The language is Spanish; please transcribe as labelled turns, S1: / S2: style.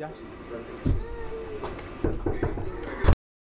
S1: Ya.